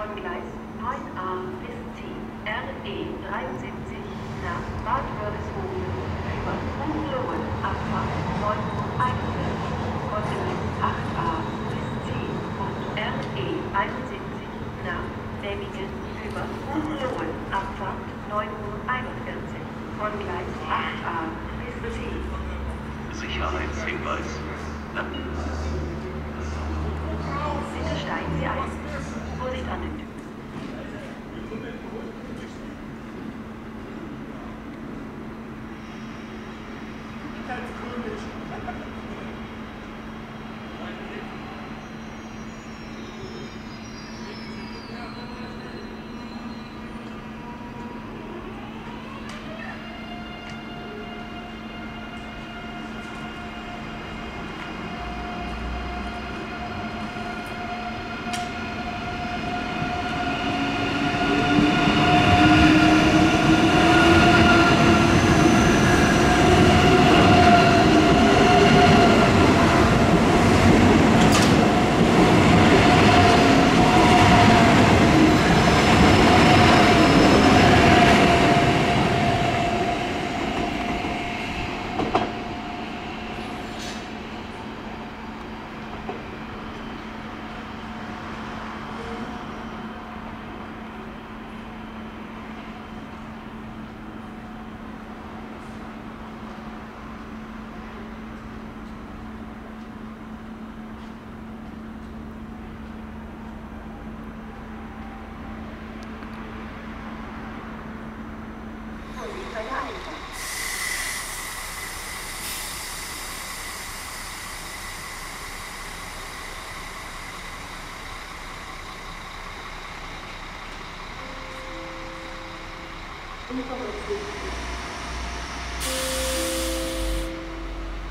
von Gleis 9a bis 10 RE 73 nach Bad Wörishofen über Buchlohen Abfahrt 9 Uhr 41 von Gleis 8a bis 10 und RE 71 nach Memmingen über Buchlohen Abfahrt 9 Uhr 41 von Gleis 8a bis 10. Sicherheitshinweis.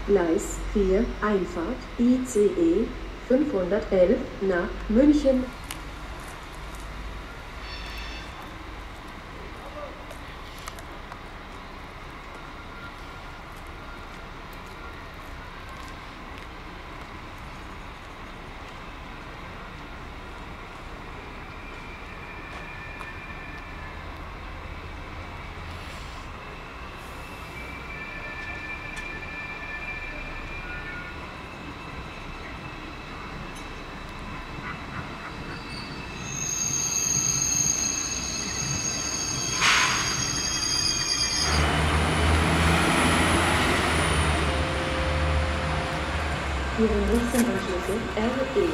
Gleis 4 Einfahrt ICE 511 nach München. Ihre nächsten Anschlüsse RE 9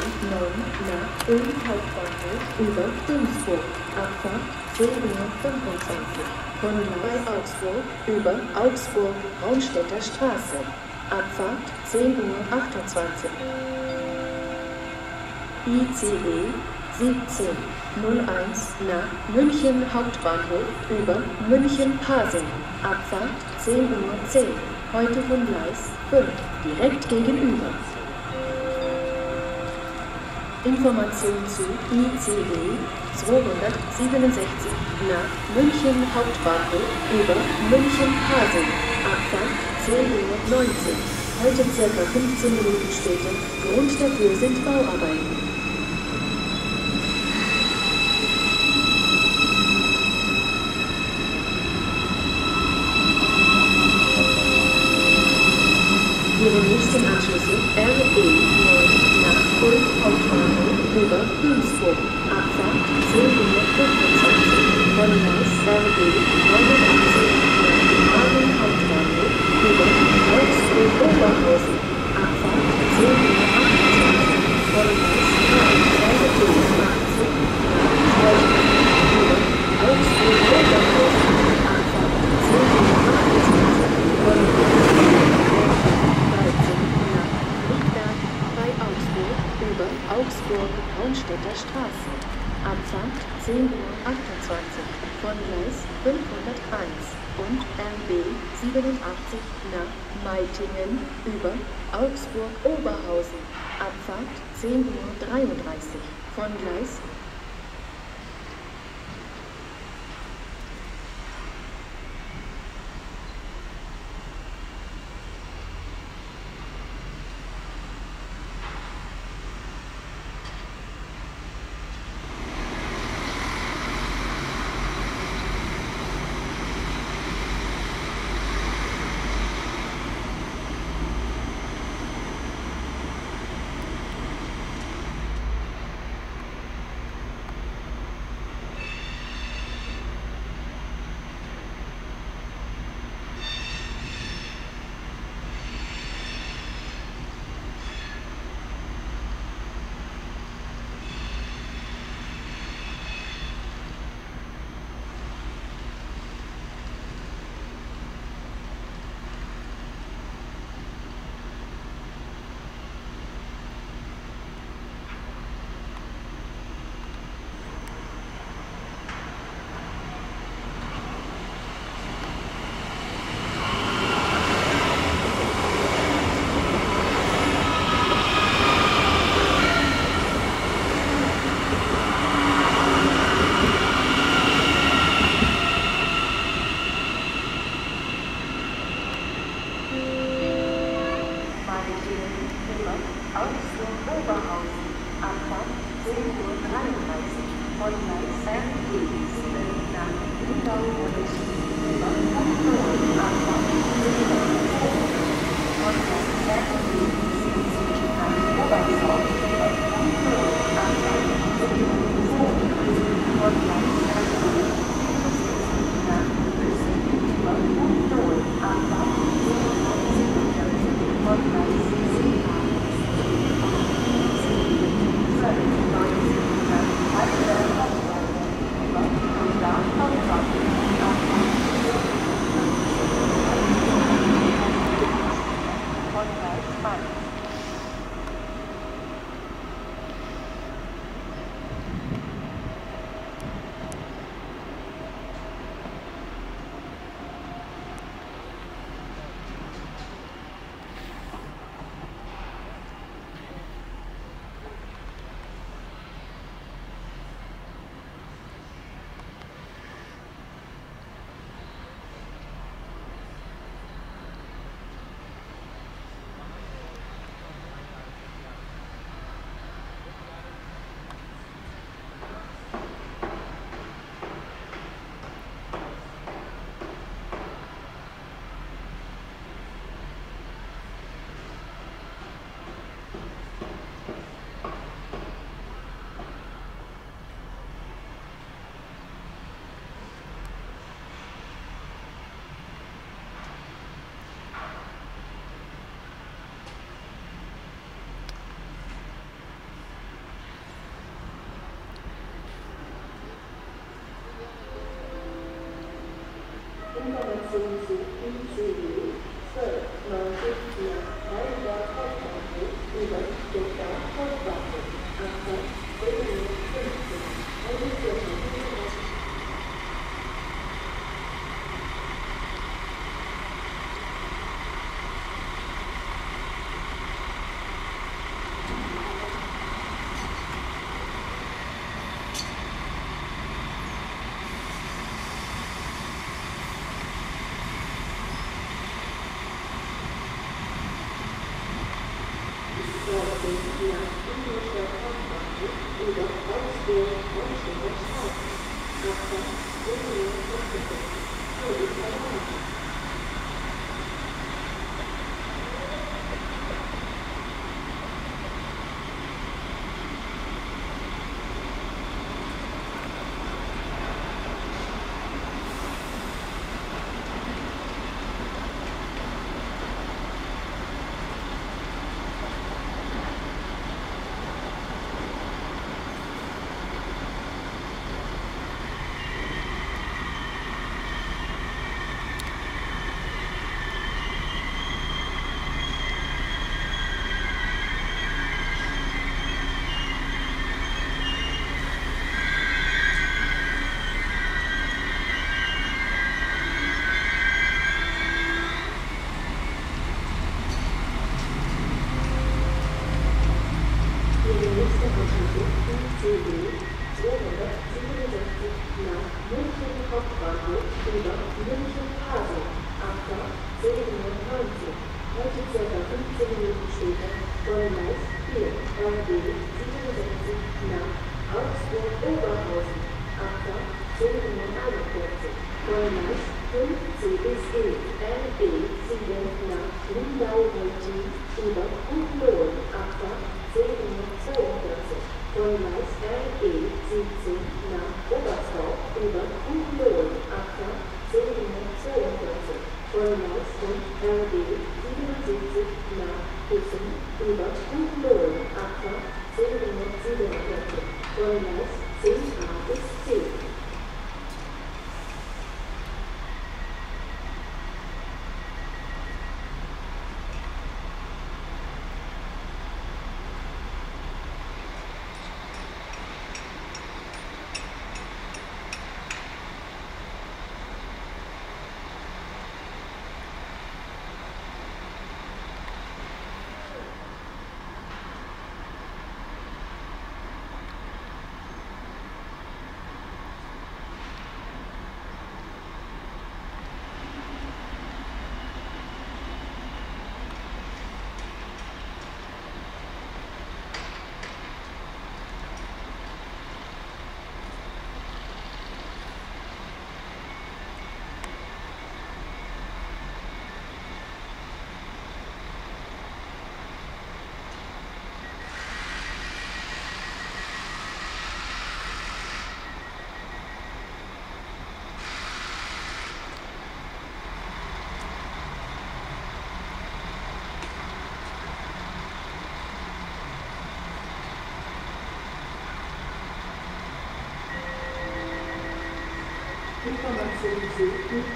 nach Ulm Hauptbahnhof über Duisburg. Abfahrt 10.25 Uhr. Von bei Augsburg über Augsburg Raunstädter Straße. Abfahrt 10.28 Uhr. ICE 1701 nach München Hauptbahnhof über München Pasing. Abfahrt 10.10 Uhr. Heute von Gleis 5 direkt gegenüber. Information zu ICE 267 nach München Hauptbahnhof über München Pasing. Abfahrt 10.19 Uhr. Heute circa 15 Minuten später. Grund dafür sind Bauarbeiten. Thank you. Augsburg-Oberhausen. Abfahrt 10.33 Uhr von Gleis Sponsor into Uhr nach Ingolstadt Hauptbahnhof über Augsburg Braunschweiger Straße. Abfahrt 10.58 Uhr. Heute Feierabend. Die nächste Anschluss ICE 267 nach München Hauptbahnhof über München Pasing. Abfahrt 10.19 Uhr. Heute circa 15 Minuten später von Gleis 4 RB 67 nach Augsburg Oberhausen. Abfahrt 10.41 Uhr. Von Gleis 5 CSE RB 7 nach Lindau-Reutin über Buchloe. Abfahrt 10.42 Uhr. Von Gleis RE 17 nach Oberstdorf über Buchloe. Abfahrt 10.42 Uhr. Von Gleis 5 RB 77 nach Füssen über Buchloe. Abfahrt 10.47 Uhr. como é que seria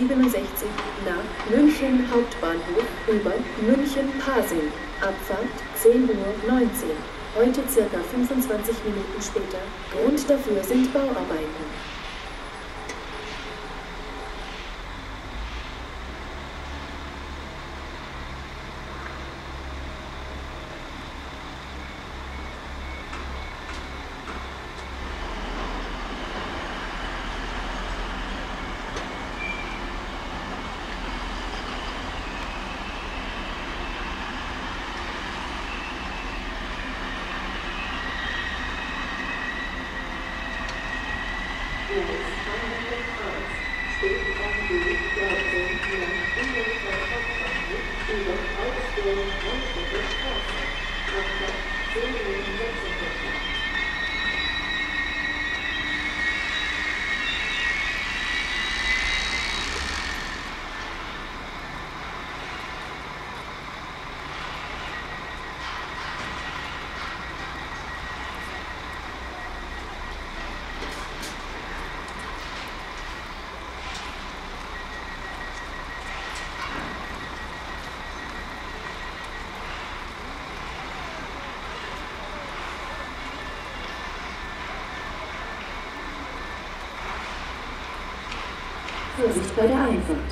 167 nach München Hauptbahnhof über München-Pasing. Abfahrt 10.19 Uhr. Heute circa 25 Minuten später. Grund dafür sind Bauarbeiten. Vorsicht bei der Einfahrt.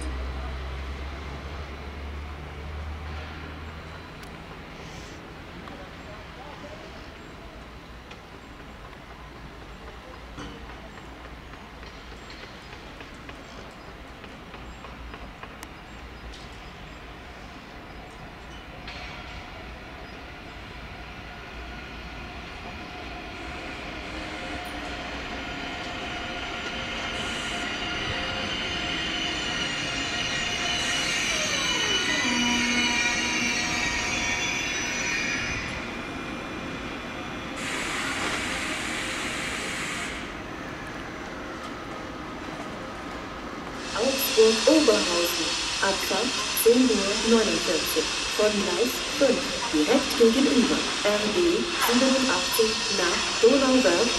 Augsburg-Oberhausen. Abfahrt 10.49 Uhr. Von Gleis 5 direkt gegenüber. RB 87 nach Donauwörth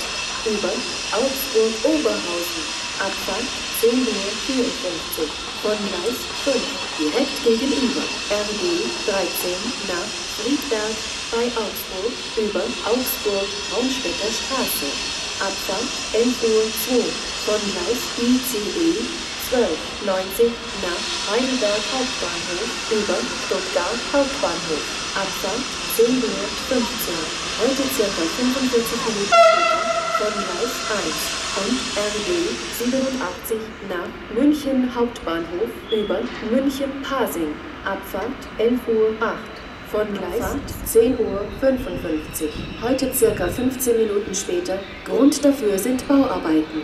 über Augsburg-Oberhausen. Abfahrt 10.54 Uhr. Von Gleis 5 direkt gegenüber. RB 13 nach Friedberg bei Augsburg über Augsburg-Raumstädter Straße. Abfahrt 11.02 Uhr von Gleis ICE 1290 nach Heidelberg Hauptbahnhof über Stuttgart Hauptbahnhof. Abfahrt 10.15 Uhr. Heute circa 45 Minuten später von Gleis 1 und RB 87 nach München Hauptbahnhof über München-Pasing. Abfahrt 11.08 Uhr. Von Gleis 10.55 Uhr. Heute circa 15 Minuten später. Grund dafür sind Bauarbeiten.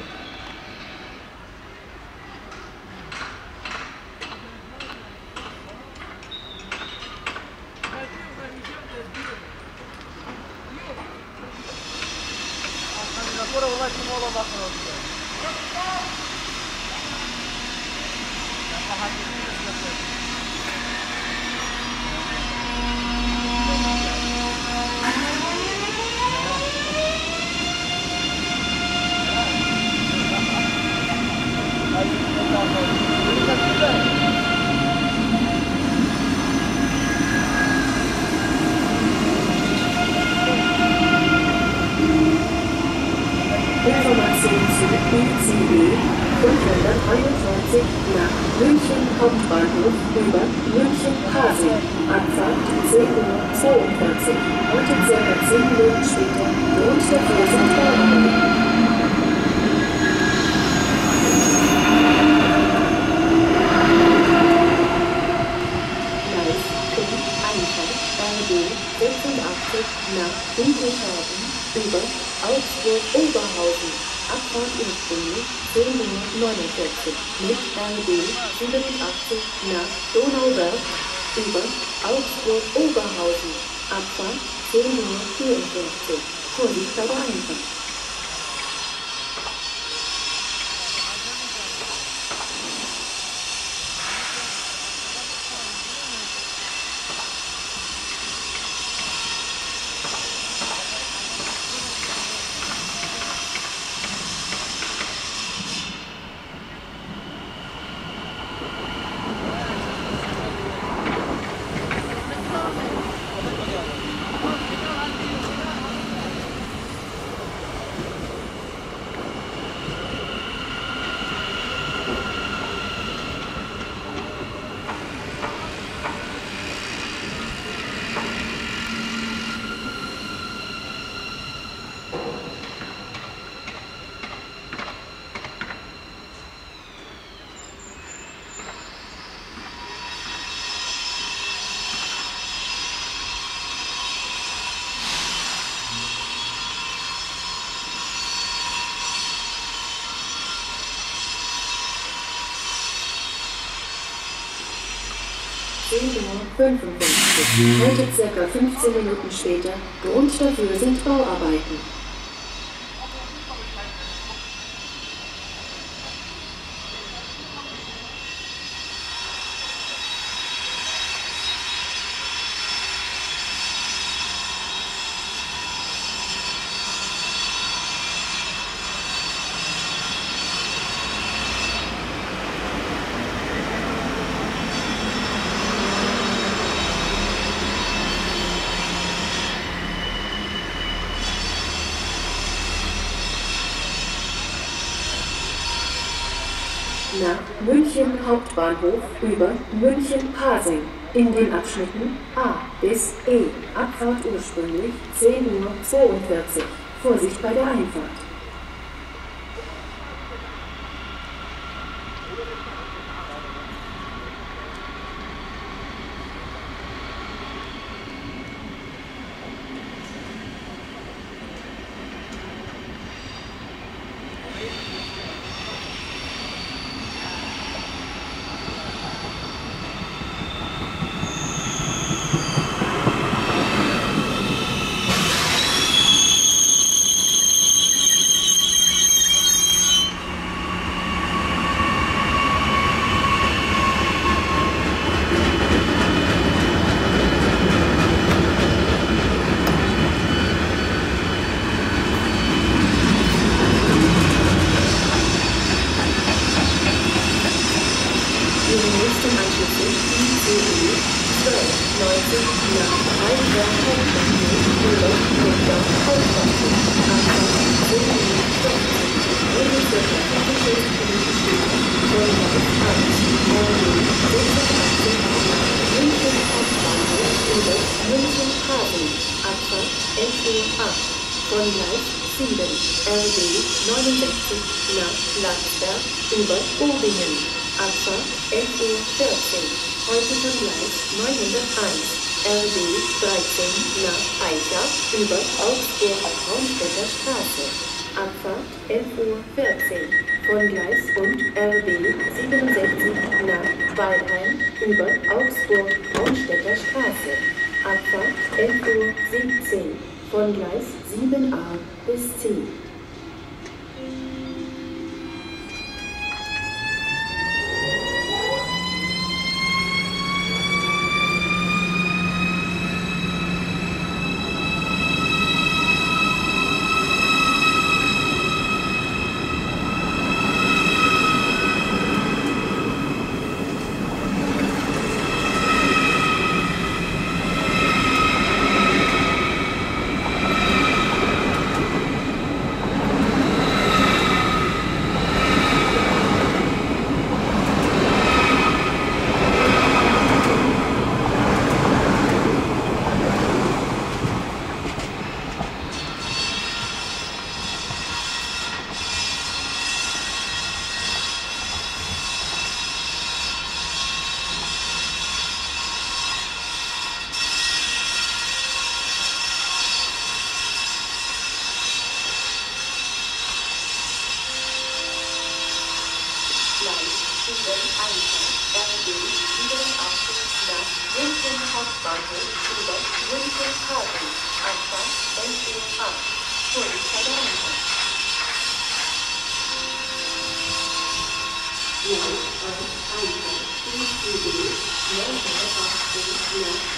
Information zu ICE 521 nach München Hauptbahnhof über München-Pasing. Abfahrt 10.42 Uhr. Heute circa 10 Minuten später. 5 Einfahrt RB 86 nach Winkelhafen über Augsburg-Oberhausen. Abfahrt in Stunde 49, mit RB 87 nach Donauwerk über Augsburg-Oberhausen. Abfahrt 10 Nummer 54, Vorsicht aber einfach. 55. Heute circa 15 Minuten später. Grund dafür sind Bauarbeiten. Hauptbahnhof über München-Pasing in den Abschnitten A bis E. Abfahrt ursprünglich 10.42 Uhr. Vorsicht bei der Einfahrt. Die nächste Anschluss ist ICE 90 nach Rheinberg Hauptbahnhof über Stuttgart Hauptbahnhof. Abfahrt 10 Minuten 50. Ohne circa 45 Minuten später. Vorgleich 1. RB 86 München Hauptbahnhof über München Hafen. Abfahrt 11 Uhr 8. Von Gleis 7 RB 69 nach Landsberg über Bobingen. Abfahrt 11 Uhr 14. Heute von Gleis 901 RB 13 nach Eichach über Augsburg-Braunstädter Straße. Abfahrt 11 Uhr 14. Von Gleis und RB 67 nach Weilheim über Augsburg-Braunstädter Straße. Abfahrt 11 Uhr 17. Von Gleis 7a bis C. 918 nach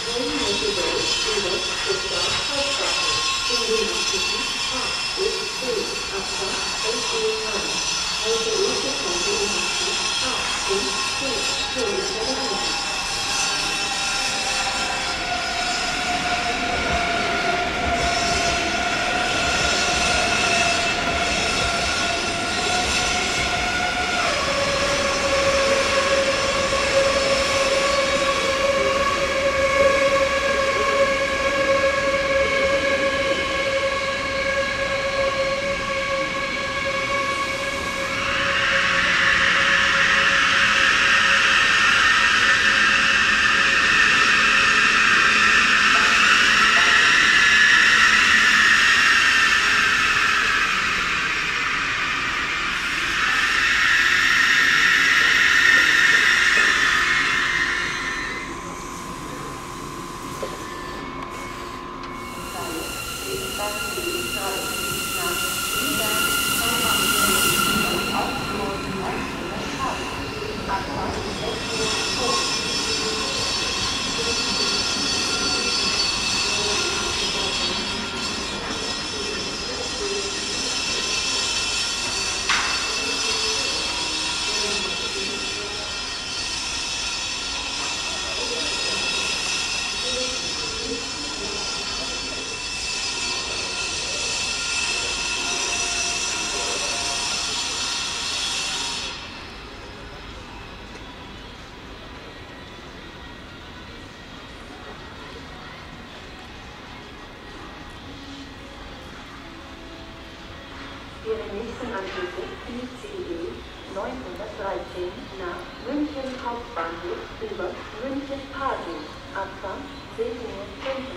ICE 913 nach München Hauptbahnhof über München Pasing. Abfahrt 10 Uhr 55.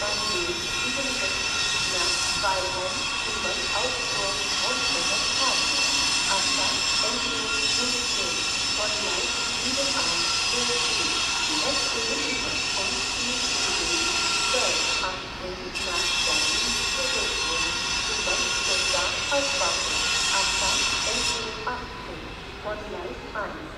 Bahnhof 67 nach Weilheim über Augsburg Braunschweiger Straße. Abfahrt 11 Uhr 15. Von 7a bis C. Die letzte Linie von ICE 1218 nach Berlin zurückholen. Über Stuttgart Hauptbahnhof. Abfahrt 11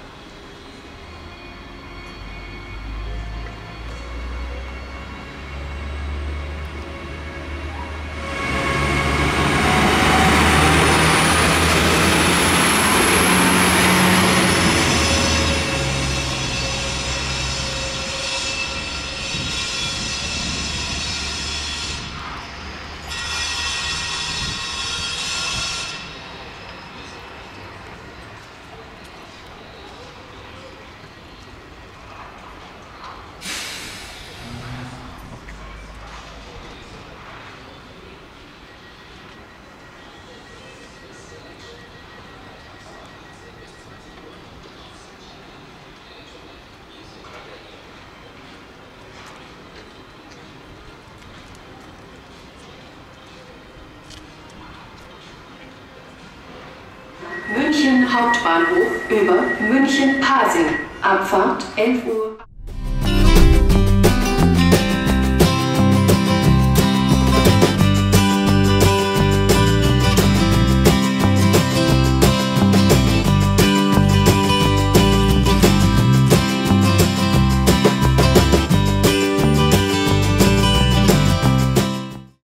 Hauptbahnhof über München-Pasing. Abfahrt 11 Uhr.